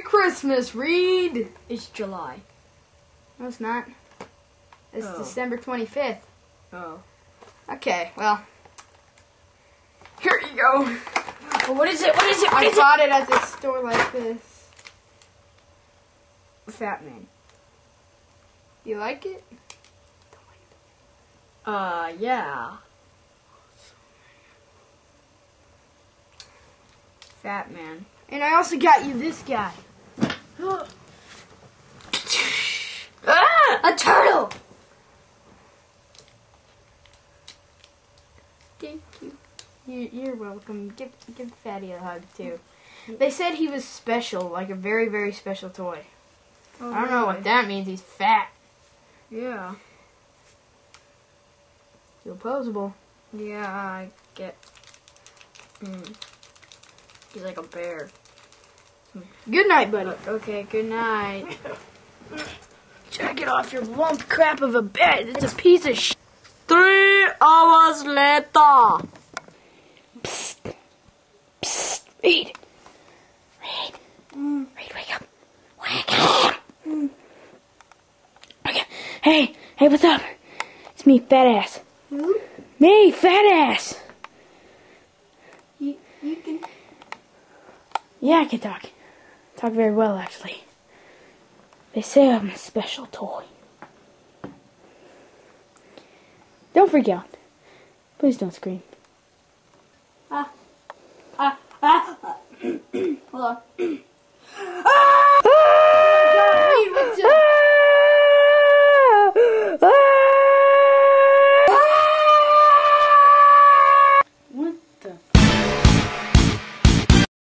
Christmas, Reed. It's July. No, it's not. It's Oh. December 25th. Oh. Okay, well. Here you go. Oh, what is it? What is it? What I is bought it at the store like this. Fat Man. You like it? Uh, yeah. Fat Man. And I also got you this guy. ah! A turtle! Thank you. you. You're welcome. Give give Fatty a hug too. They said he was special, like a very very special toy. I don't know what that means. He's fat. Yeah. Feel posable. Yeah, I get. Mm. He's like a bear. Good night, buddy. Okay, good night. Check it off your lump crap of a bed. It's a piece of sh. Three hours later. Psst. Psst. Reed. Reed. Reed, wake up. Wake up. Okay. Hey, hey, what's up? It's me, fat ass. Who? Me, fat ass. You, you can. Yeah, I can talk. Talk very well, actually. They say I'm a special toy. Don't freak out. Please don't scream. Ah, ah, ah. Hold on.